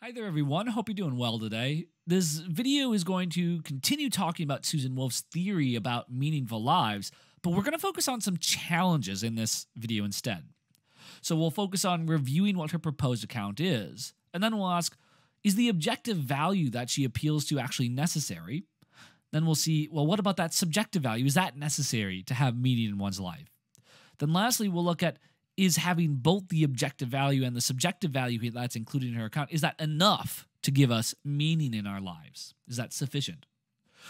Hi there, everyone. Hope you're doing well today. This video is going to continue talking about Susan Wolf's theory about meaningful lives, but we're going to focus on some challenges in this video instead. So we'll focus on reviewing what her proposed account is, and then we'll ask is the objective value that she appeals to actually necessary? Then we'll see well, what about that subjective value? Is that necessary to have meaning in one's life? Then lastly, we'll look at is having both the objective value and the subjective value that's included in her account is that enough to give us meaning in our lives? Is that sufficient?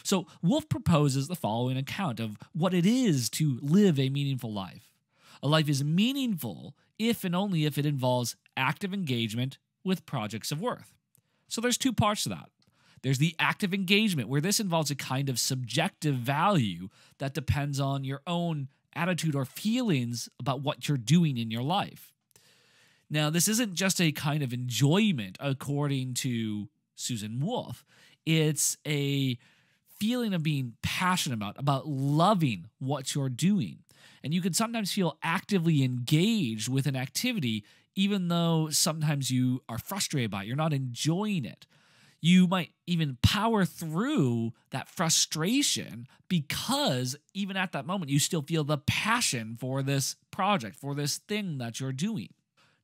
So wolf proposes the following account of what it is to live a meaningful life. A life is meaningful if and only if it involves active engagement with projects of worth. So there's two parts to that. There's the active engagement where this involves a kind of subjective value that depends on your own attitude or feelings about what you're doing in your life. Now, this isn't just a kind of enjoyment, according to Susan Wolf. It's a feeling of being passionate about, about loving what you're doing. And you can sometimes feel actively engaged with an activity, even though sometimes you are frustrated by it. You're not enjoying it you might even power through that frustration because even at that moment, you still feel the passion for this project, for this thing that you're doing.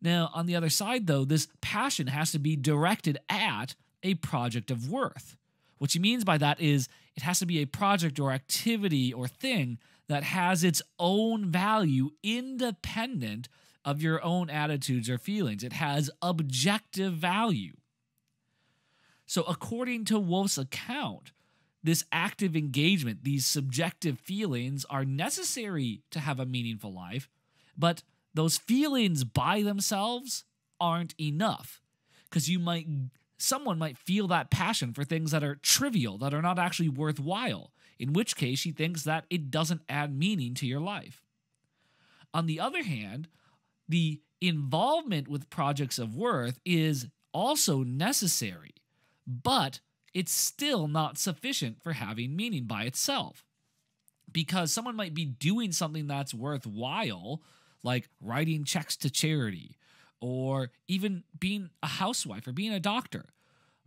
Now, on the other side, though, this passion has to be directed at a project of worth. What she means by that is it has to be a project or activity or thing that has its own value independent of your own attitudes or feelings. It has objective value. So, according to Wolf's account, this active engagement, these subjective feelings are necessary to have a meaningful life, but those feelings by themselves aren't enough because you might someone might feel that passion for things that are trivial that are not actually worthwhile in which case she thinks that it doesn't add meaning to your life. On the other hand the involvement with projects of worth is also necessary but it's still not sufficient for having meaning by itself. Because someone might be doing something that's worthwhile, like writing checks to charity, or even being a housewife or being a doctor.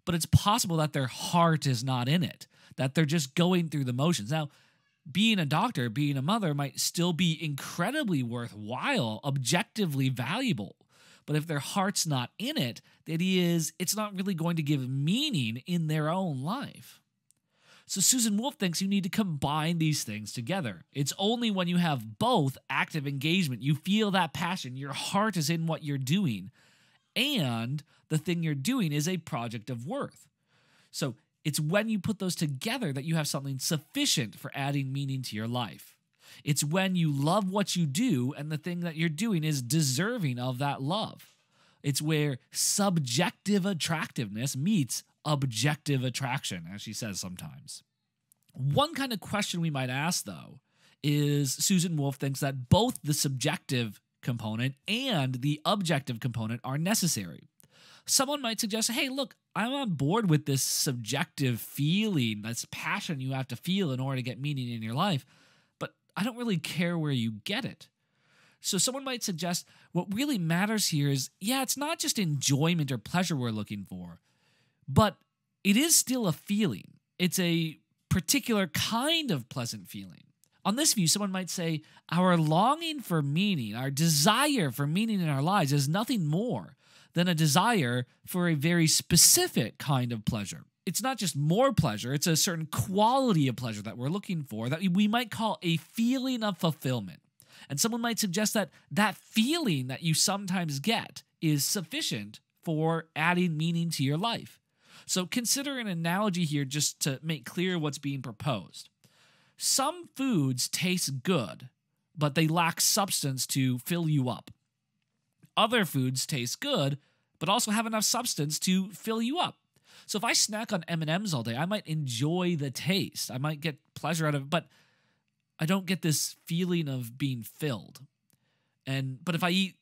But it's possible that their heart is not in it, that they're just going through the motions. Now, being a doctor, being a mother might still be incredibly worthwhile, objectively valuable. But if their heart's not in it, that is, it's not really going to give meaning in their own life. So Susan Wolf thinks you need to combine these things together. It's only when you have both active engagement, you feel that passion, your heart is in what you're doing, and the thing you're doing is a project of worth. So it's when you put those together that you have something sufficient for adding meaning to your life. It's when you love what you do and the thing that you're doing is deserving of that love. It's where subjective attractiveness meets objective attraction, as she says sometimes. One kind of question we might ask, though, is Susan Wolf thinks that both the subjective component and the objective component are necessary. Someone might suggest, hey, look, I'm on board with this subjective feeling, this passion you have to feel in order to get meaning in your life. I don't really care where you get it. So someone might suggest what really matters here is yeah, it's not just enjoyment or pleasure we're looking for, but it is still a feeling. It's a particular kind of pleasant feeling. On this view, someone might say our longing for meaning, our desire for meaning in our lives is nothing more than a desire for a very specific kind of pleasure it's not just more pleasure, it's a certain quality of pleasure that we're looking for that we might call a feeling of fulfillment. And someone might suggest that that feeling that you sometimes get is sufficient for adding meaning to your life. So consider an analogy here just to make clear what's being proposed. Some foods taste good, but they lack substance to fill you up. Other foods taste good, but also have enough substance to fill you up. So if I snack on M&Ms all day, I might enjoy the taste. I might get pleasure out of it, but I don't get this feeling of being filled. And but if I eat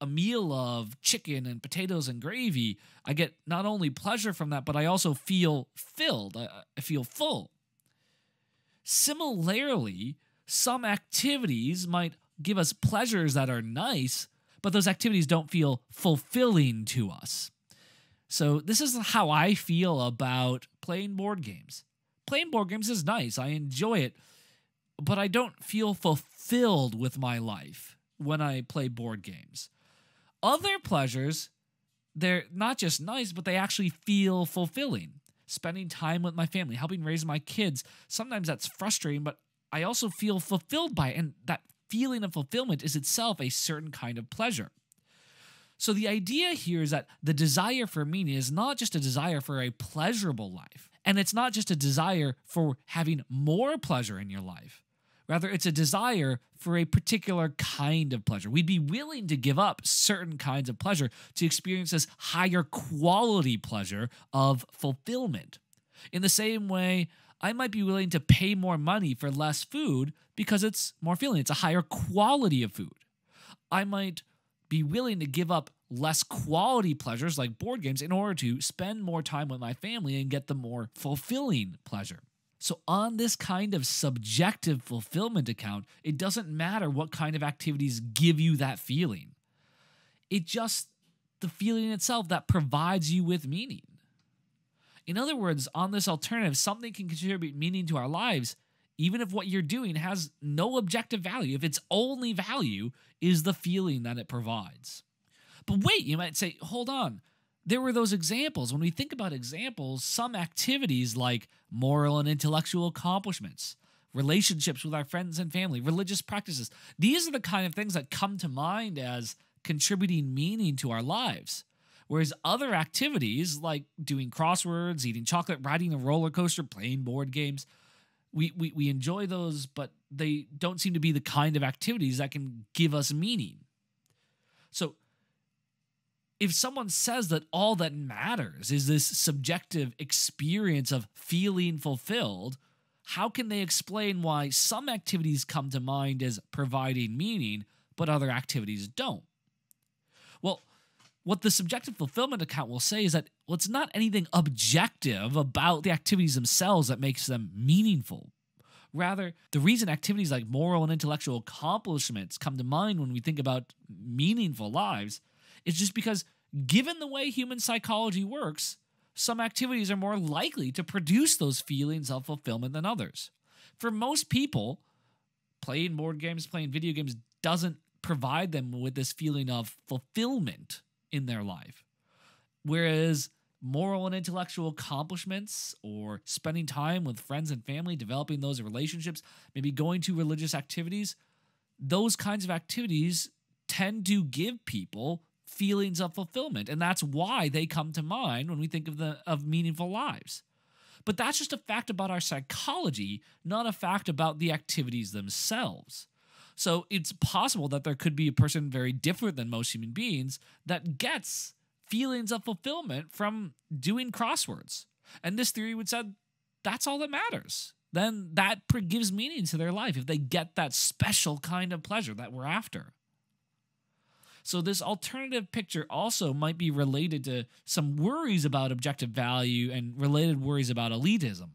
a meal of chicken and potatoes and gravy, I get not only pleasure from that, but I also feel filled. I, I feel full. Similarly, some activities might give us pleasures that are nice, but those activities don't feel fulfilling to us. So, this is how I feel about playing board games. Playing board games is nice, I enjoy it, but I don't feel fulfilled with my life when I play board games. Other pleasures, they're not just nice, but they actually feel fulfilling. Spending time with my family, helping raise my kids, sometimes that's frustrating, but I also feel fulfilled by it. And that feeling of fulfillment is itself a certain kind of pleasure. So the idea here is that the desire for meaning is not just a desire for a pleasurable life, and it's not just a desire for having more pleasure in your life. Rather, it's a desire for a particular kind of pleasure. We'd be willing to give up certain kinds of pleasure to experience this higher quality pleasure of fulfillment. In the same way, I might be willing to pay more money for less food because it's more filling, it's a higher quality of food. I might be willing to give up less quality pleasures like board games in order to spend more time with my family and get the more fulfilling pleasure. So, on this kind of subjective fulfillment account, it doesn't matter what kind of activities give you that feeling. It just the feeling itself that provides you with meaning. In other words, on this alternative, something can contribute meaning to our lives even if what you're doing has no objective value, if its only value is the feeling that it provides. But wait, you might say, hold on. There were those examples. When we think about examples, some activities like moral and intellectual accomplishments, relationships with our friends and family, religious practices, these are the kind of things that come to mind as contributing meaning to our lives. Whereas other activities like doing crosswords, eating chocolate, riding a roller coaster, playing board games, we, we we enjoy those, but they don't seem to be the kind of activities that can give us meaning. So if someone says that all that matters is this subjective experience of feeling fulfilled, how can they explain why some activities come to mind as providing meaning, but other activities don't? Well, what the subjective fulfillment account will say is that well, it's not anything objective about the activities themselves that makes them meaningful. Rather, the reason activities like moral and intellectual accomplishments come to mind when we think about meaningful lives is just because, given the way human psychology works, some activities are more likely to produce those feelings of fulfillment than others. For most people, playing board games, playing video games doesn't provide them with this feeling of fulfillment in their life. Whereas moral and intellectual accomplishments or spending time with friends and family, developing those relationships, maybe going to religious activities, those kinds of activities tend to give people feelings of fulfillment. And that's why they come to mind when we think of the of meaningful lives. But that's just a fact about our psychology not a fact about the activities themselves so it's possible that there could be a person very different than most human beings that gets feelings of fulfillment from doing crosswords. And this theory would say that's all that matters. Then that gives meaning to their life if they get that special kind of pleasure that we're after. So, this alternative picture also might be related to some worries about objective value and related worries about elitism.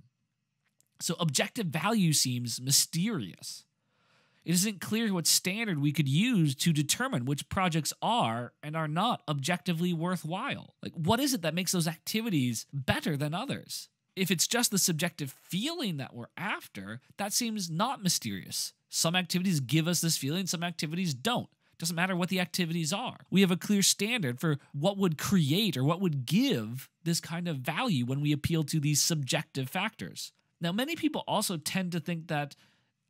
So, objective value seems mysterious. It isn't clear what standard we could use to determine which projects are and are not objectively worthwhile. Like, what is it that makes those activities better than others? If it's just the subjective feeling that we're after, that seems not mysterious. Some activities give us this feeling, some activities don't. Doesn't matter what the activities are. We have a clear standard for what would create or what would give this kind of value when we appeal to these subjective factors. Now, many people also tend to think that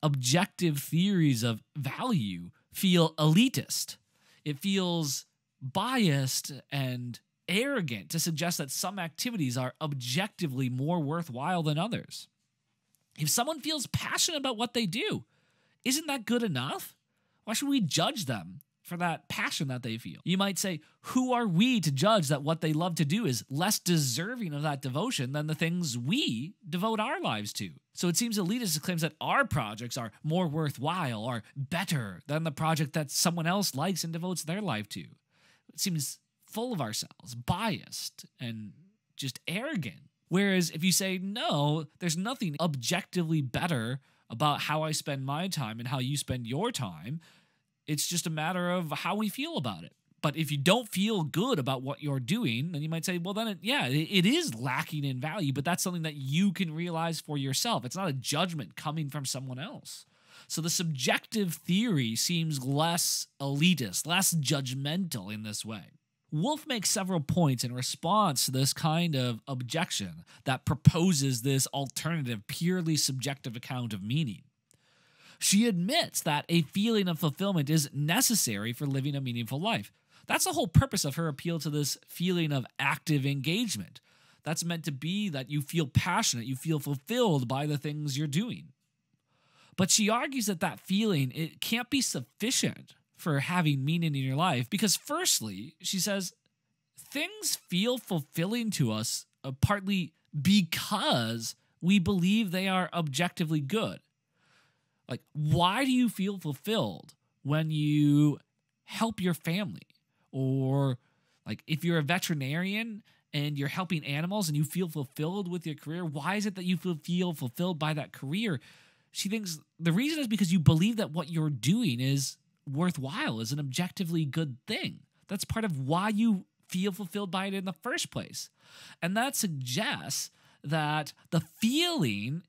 objective theories of value feel elitist. It feels biased and arrogant to suggest that some activities are objectively more worthwhile than others. If someone feels passionate about what they do, isn't that good enough? Why should we judge them for that passion that they feel. You might say, Who are we to judge that what they love to do is less deserving of that devotion than the things we devote our lives to? So it seems elitist claims that our projects are more worthwhile or better than the project that someone else likes and devotes their life to. It seems full of ourselves, biased, and just arrogant. Whereas if you say, no, there's nothing objectively better about how I spend my time and how you spend your time, it's just a matter of how we feel about it. But if you don't feel good about what you're doing, then you might say, well, then, it, yeah, it, it is lacking in value, but that's something that you can realize for yourself. It's not a judgment coming from someone else. So the subjective theory seems less elitist, less judgmental in this way. Wolf makes several points in response to this kind of objection that proposes this alternative, purely subjective account of meaning. She admits that a feeling of fulfillment is necessary for living a meaningful life. That's the whole purpose of her appeal to this feeling of active engagement. That's meant to be that you feel passionate, you feel fulfilled by the things you're doing. But she argues that that feeling it can't be sufficient for having meaning in your life because firstly, she says things feel fulfilling to us uh, partly because we believe they are objectively good. Like why do you feel fulfilled when you help your family or like if you're a veterinarian and you're helping animals and you feel fulfilled with your career, why is it that you feel fulfilled by that career? she thinks the reason is because you believe that what you're doing is worthwhile, is an objectively good thing. That's part of why you feel fulfilled by it in the first place. And that suggests that the feeling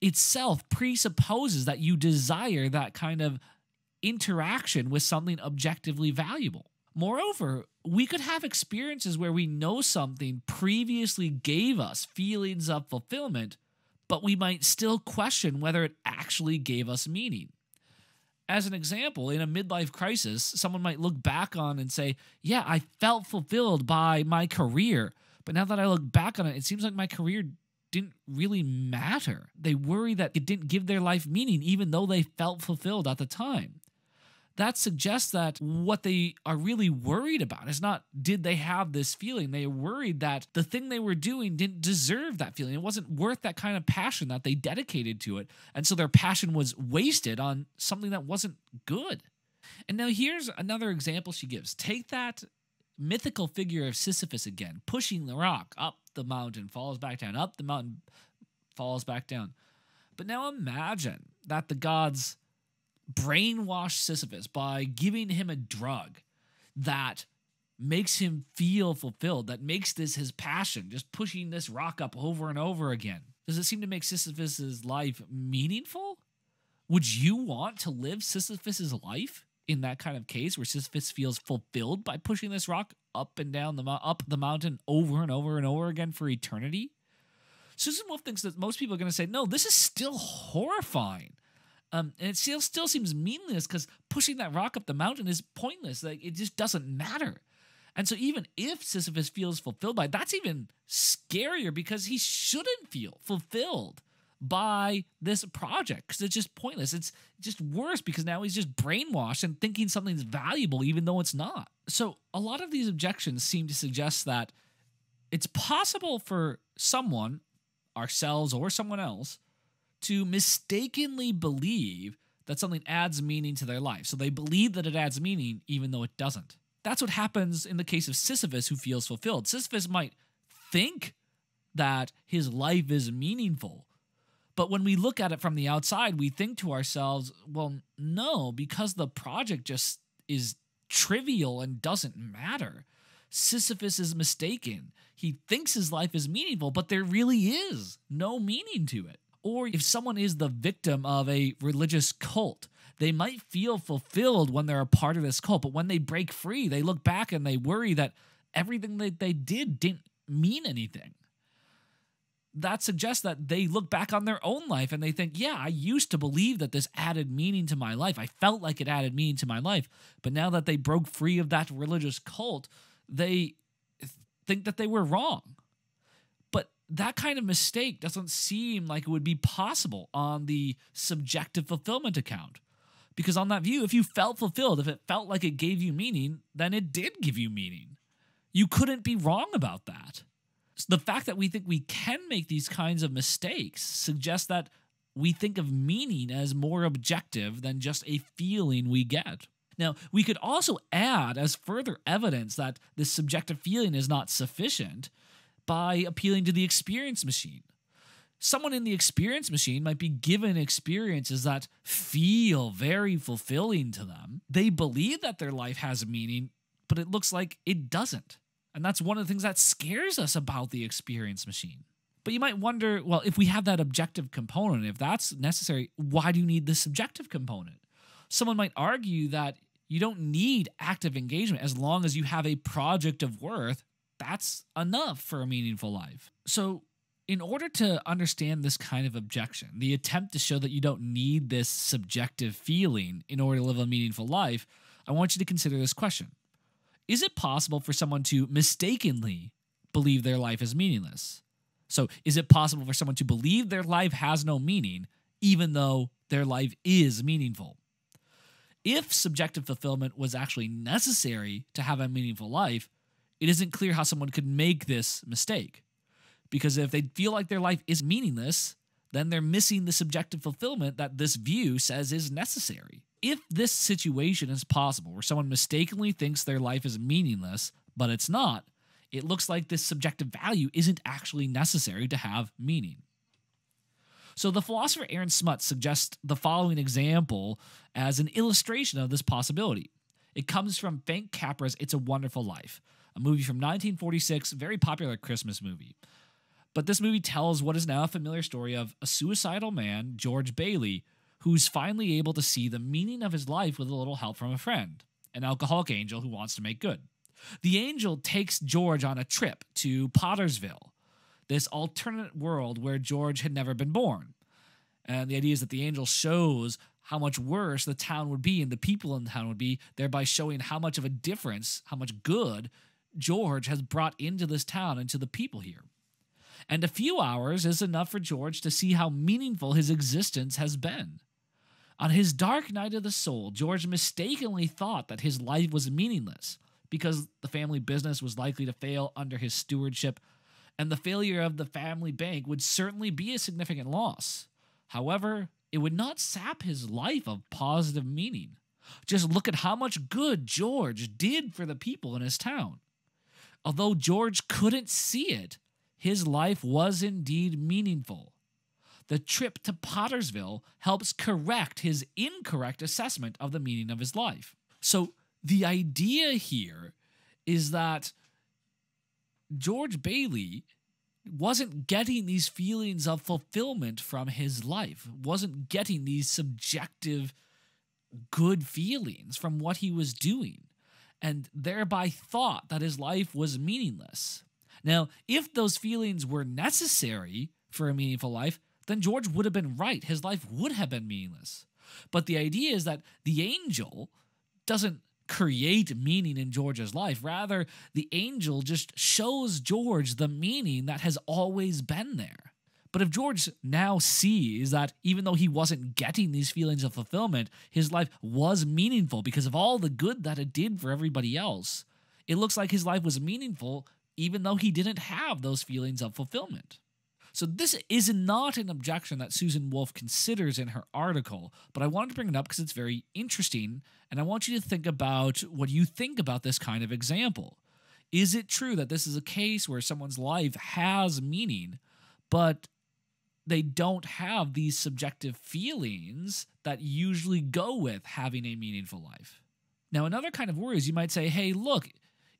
itself presupposes that you desire that kind of interaction with something objectively valuable. Moreover, we could have experiences where we know something previously gave us feelings of fulfillment but we might still question whether it actually gave us meaning. As an example, in a midlife crisis, someone might look back on and say, Yeah, I felt fulfilled by my career. But now that I look back on it, it seems like my career didn't really matter. They worry that it didn't give their life meaning, even though they felt fulfilled at the time that suggests that what they are really worried about is not did they have this feeling. They are worried that the thing they were doing didn't deserve that feeling. It wasn't worth that kind of passion that they dedicated to it. And so their passion was wasted on something that wasn't good. And now here's another example she gives. Take that mythical figure of Sisyphus again, pushing the rock up the mountain, falls back down, up the mountain, falls back down. But now imagine that the gods brainwash Sisyphus by giving him a drug that makes him feel fulfilled, that makes this his passion, just pushing this rock up over and over again. Does it seem to make Sisyphus's life meaningful? Would you want to live Sisyphus's life in that kind of case where Sisyphus feels fulfilled by pushing this rock up and down the up the mountain over and over and over again for eternity? Susan Wolf thinks that most people are going to say, no, this is still horrifying. Um, and it still still seems meaningless because pushing that rock up the mountain is pointless. Like it just doesn't matter. And so even if Sisyphus feels fulfilled by it, that's even scarier because he shouldn't feel fulfilled by this project because it's just pointless. It's just worse because now he's just brainwashed and thinking something's valuable even though it's not. So a lot of these objections seem to suggest that it's possible for someone, ourselves or someone else, to mistakenly believe that something adds meaning to their life. So they believe that it adds meaning even though it doesn't. That's what happens in the case of Sisyphus, who feels fulfilled. Sisyphus might think that his life is meaningful. But when we look at it from the outside, we think to ourselves, well, no, because the project just is trivial and doesn't matter. Sisyphus is mistaken. He thinks his life is meaningful, but there really is no meaning to it. Or if someone is the victim of a religious cult, they might feel fulfilled when they're a part of this cult, but when they break free, they look back and they worry that everything that they did didn't mean anything. That suggests that they look back on their own life and they think, yeah, I used to believe that this added meaning to my life. I felt like it added meaning to my life. But now that they broke free of that religious cult, they think that they were wrong But that kind of mistake doesn't seem like it would be possible on the subjective fulfillment account. Because on that view, if you felt fulfilled, if it felt like it gave you meaning, then it did give you meaning. You couldn't be wrong about that. The fact that we think we can make these kinds of mistakes suggests that we think of meaning as more objective than just a feeling we get. Now, we could also add as further evidence that this subjective feeling is not sufficient by appealing to the experience machine. Someone in the experience machine might be given experiences that feel very fulfilling to them. They believe that their life has a meaning, but it looks like it doesn't. And that's one of the things that scares us about the experience machine. But you might wonder well, if we have that objective component, if that's necessary, why do you need the subjective component? Someone might argue that you don't need active engagement as long as you have a project of worth. That's enough for a meaningful life. So, in order to understand this kind of objection, the attempt to show that you don't need this subjective feeling in order to live a meaningful life, I want you to consider this question Is it possible for someone to mistakenly believe their life is meaningless? So, is it possible for someone to believe their life has no meaning, even though their life is meaningful? If subjective fulfillment was actually necessary to have a meaningful life, it isn't clear how someone could make this mistake. Because if they feel like their life is meaningless, then they're missing the subjective fulfillment that this view says is necessary. If this situation is possible, where someone mistakenly thinks their life is meaningless, but it's not, it looks like this subjective value isn't actually necessary to have meaning. So the philosopher Aaron Smuts suggests the following example as an illustration of this possibility. It comes from Frank Capra's It's a Wonderful Life, a movie from 1946, very popular Christmas movie. But this movie tells what is now a familiar story of a suicidal man, George Bailey, who's finally able to see the meaning of his life with a little help from a friend, an alcoholic angel who wants to make good. The angel takes George on a trip to Pottersville, this alternate world where George had never been born. And the idea is that the angel shows how much worse the town would be and the people in the town would be, thereby showing how much of a difference, how much good George has brought into this town and to the people here. And a few hours is enough for George to see how meaningful his existence has been. On his dark night of the soul, George mistakenly thought that his life was meaningless because the family business was likely to fail under his stewardship, and the failure of the family bank would certainly be a significant loss. However, it would not sap his life of positive meaning. Just look at how much good George did for the people in his town. Although George couldn't see it, his life was indeed meaningful. The trip to Pottersville helps correct his incorrect assessment of the meaning of his life. So, the idea here is that George Bailey wasn't getting these feelings of fulfillment from his life, wasn't getting these subjective good feelings from what he was doing, and thereby thought that his life was meaningless. Now, if those feelings were necessary for a meaningful life, then George would have been right. His life would have been meaningless. But the idea is that the angel doesn't create meaning in George's life. Rather, the angel just shows George the meaning that has always been there. But if George now sees that even though he wasn't getting these feelings of fulfillment, his life was meaningful because of all the good that it did for everybody else, it looks like his life was meaningful even though he didn't have those feelings of fulfillment. So, this is not an objection that Susan Wolf considers in her article, but I wanted to bring it up because it's very interesting, and I want you to think about what you think about this kind of example. Is it true that this is a case where someone's life has meaning, but they don't have these subjective feelings that usually go with having a meaningful life? Now, another kind of worry is you might say, hey, look,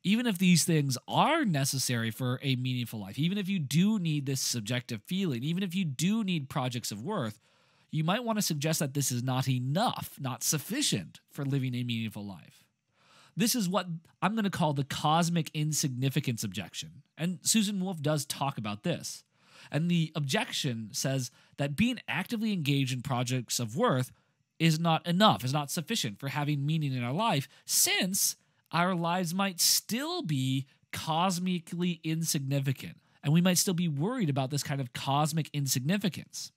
even if these things are necessary for a meaningful life, even if you do need this subjective feeling, even if you do need projects of worth, you might want to suggest that this is not enough, not sufficient for living a meaningful life. This is what I'm going to call the cosmic insignificance objection. And Susan Wolf does talk about this. And the objection says that being actively engaged in projects of worth is not enough, is not sufficient for having meaning in our life, since our lives might still be cosmically insignificant. And we might still be worried about this kind of cosmic insignificance.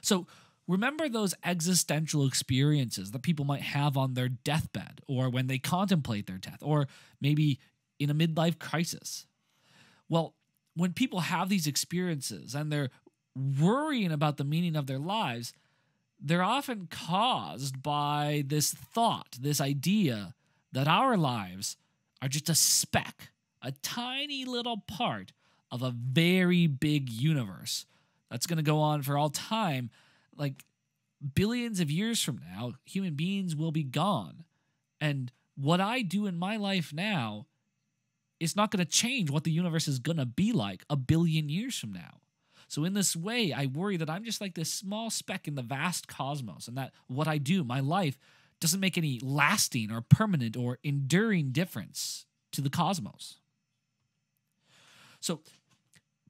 So, remember those existential experiences that people might have on their deathbed or when they contemplate their death or maybe in a midlife crisis. Well, when people have these experiences and they're worrying about the meaning of their lives, they're often caused by this thought, this idea that our lives are just a speck, a tiny little part of a very big universe that's going to go on for all time. Like billions of years from now, human beings will be gone. And what I do in my life now is not going to change what the universe is going to be like a billion years from now. So, in this way, I worry that I'm just like this small speck in the vast cosmos, and that what I do, my life, doesn't make any lasting or permanent or enduring difference to the cosmos. So,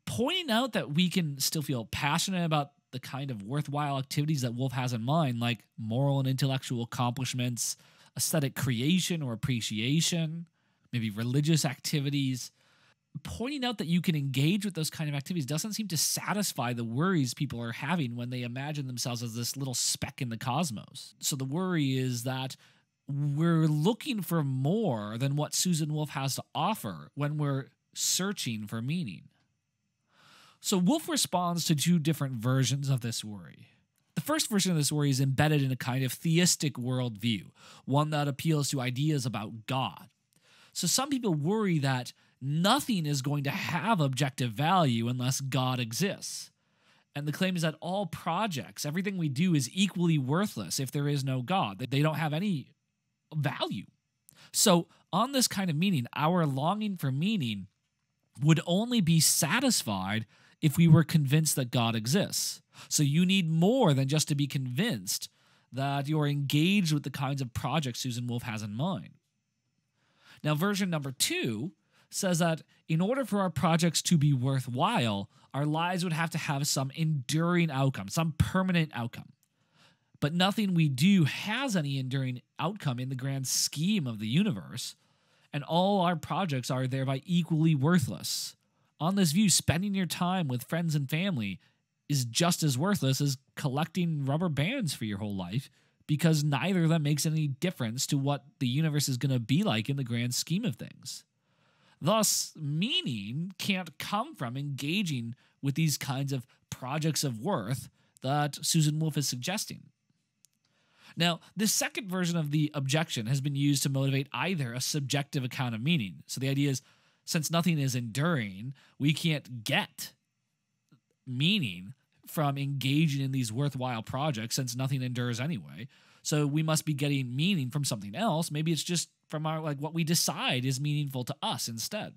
pointing out that we can still feel passionate about the kind of worthwhile activities that Wolf has in mind, like moral and intellectual accomplishments, aesthetic creation or appreciation, maybe religious activities. Pointing out that you can engage with those kind of activities doesn't seem to satisfy the worries people are having when they imagine themselves as this little speck in the cosmos. So the worry is that we're looking for more than what Susan Wolf has to offer when we're searching for meaning. So Wolf responds to two different versions of this worry. The first version of this worry is embedded in a kind of theistic worldview, one that appeals to ideas about God. So some people worry that nothing is going to have objective value unless God exists. And the claim is that all projects, everything we do, is equally worthless if there is no God, that they don't have any value. So, on this kind of meaning, our longing for meaning would only be satisfied if we were convinced that God exists. So you need more than just to be convinced that you're engaged with the kinds of projects Susan Wolf has in mind. Now, version number two says that in order for our projects to be worthwhile, our lives would have to have some enduring outcome, some permanent outcome. But nothing we do has any enduring outcome in the grand scheme of the universe, and all our projects are thereby equally worthless. On this view, spending your time with friends and family is just as worthless as collecting rubber bands for your whole life because neither of them makes any difference to what the universe is going to be like in the grand scheme of things. Thus, meaning can't come from engaging with these kinds of projects of worth that Susan Wolf is suggesting. Now, this second version of the objection has been used to motivate either a subjective account of meaning. So the idea is since nothing is enduring, we can't get meaning from engaging in these worthwhile projects since nothing endures anyway. So we must be getting meaning from something else. Maybe it's just from our like what we decide is meaningful to us instead.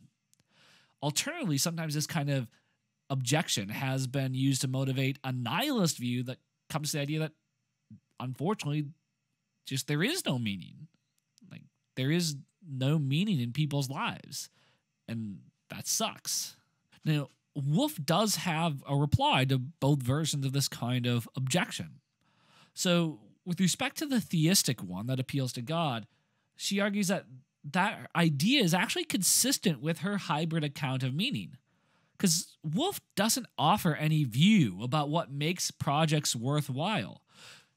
Alternatively, sometimes this kind of objection has been used to motivate a nihilist view that comes to the idea that unfortunately just there is no meaning. Like there is no meaning in people's lives. And that sucks. Now, Wolf does have a reply to both versions of this kind of objection. So, with respect to the theistic one that appeals to God, she argues that that idea is actually consistent with her hybrid account of meaning. Because Wolf doesn't offer any view about what makes projects worthwhile.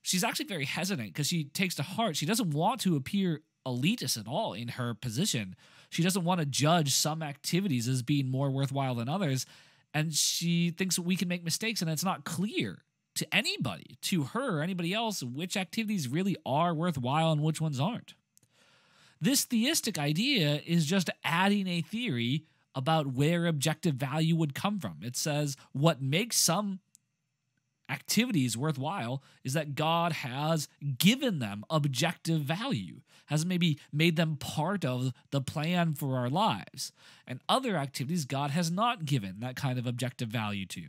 She's actually very hesitant because she takes to heart she doesn't want to appear elitist at all in her position. She doesn't want to judge some activities as being more worthwhile than others and she thinks we can make mistakes and it's not clear to anybody, to her or anybody else, which activities really are worthwhile and which ones aren't. This theistic idea is just adding a theory about where objective value would come from. It says what makes some activities worthwhile is that God has given them objective value, has maybe made them part of the plan for our lives. And other activities God has not given that kind of objective value to.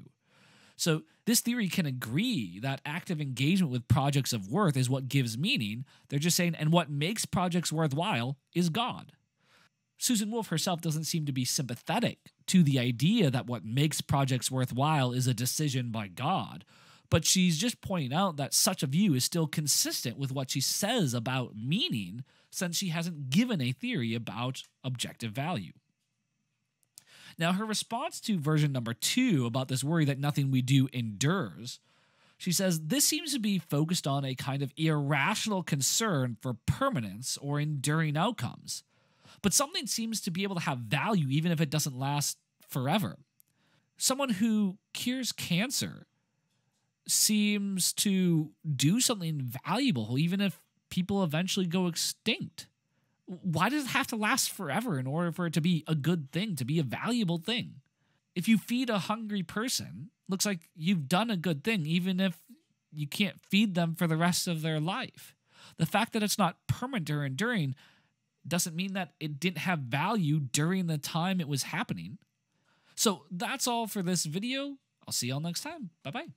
So, this theory can agree that active engagement with projects of worth is what gives meaning. They're just saying, and what makes projects worthwhile is God. Susan Wolf herself doesn't seem to be sympathetic to the idea that what makes projects worthwhile is a decision by God, but she's just pointing out that such a view is still consistent with what she says about meaning, since she hasn't given a theory about objective value. Now, her response to version number two about this worry that nothing we do endures, she says this seems to be focused on a kind of irrational concern for permanence or enduring outcomes. But something seems to be able to have value even if it doesn't last forever. Someone who cures cancer seems to do something valuable, even if people eventually go extinct. Why does it have to last forever in order for it to be a good thing, to be a valuable thing? If you feed a hungry person, looks like you've done a good thing, even if you can't feed them for the rest of their life. The fact that it's not permanent or enduring doesn't mean that it didn't have value during the time it was happening. So that's all for this video. I'll see y'all next time. Bye bye.